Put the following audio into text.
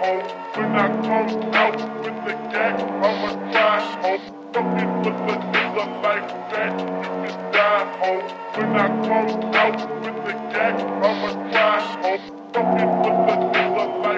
home. When I come out with the gang, I'ma die home. Fucking with a nigga like that, you can die home. When I come out with the gang, I'ma die home. Fucking with a nigga like